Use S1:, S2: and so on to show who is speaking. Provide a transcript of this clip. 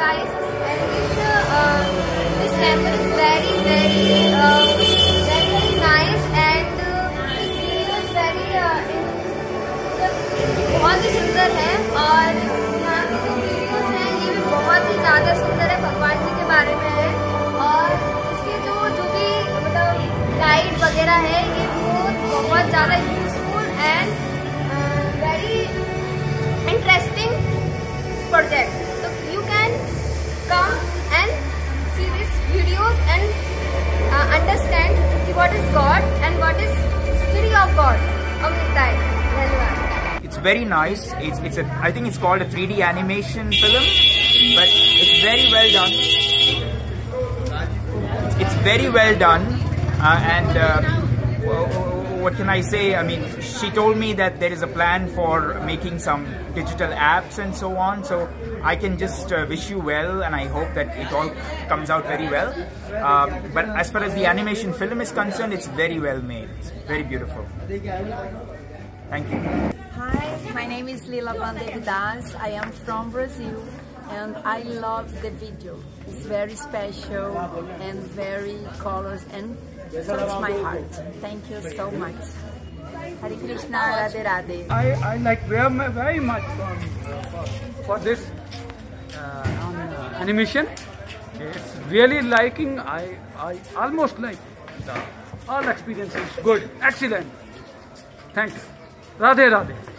S1: guys, and this uh, this temple is very very uh, very very nice. And uh, is very uh, बहुत ही सुंदर है। और यहाँ के जो वीडियोस हैं ये भी बहुत ही ज़्यादा सुंदर है। भगवान जी के बारे में है। और इसके जो जो भी मतलब गाइड वगैरह है ये बहुत बहुत ज़्यादा what is God and what is history of God. Amritai.
S2: It's very nice. It's it's a I think it's called a 3D animation film, but it's very well done. It's, very well done, uh, and uh, what can I say? I mean, she told me that there is a plan for making some digital apps and so on. So I can just uh, wish you well, and I hope that it all comes out very well. Uh, but as far as the animation film is concerned, it's very well made. It's very beautiful. Thank you.
S3: Hi, my name is Lila Vandevidas. I am from Brazil and I love the video. It's very special and very colors and touch my heart. Thank you so much. Hare Krishna, Radhe Radhe.
S4: I, I like very, very much from, for this uh, uh, animation. It's really liking. I, I almost like the all experiences. good, excellent. Thanks. Radhe Radhe.